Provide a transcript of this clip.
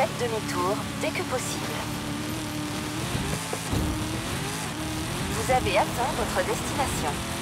Faites demi-tour dès que possible. Vous avez atteint votre destination.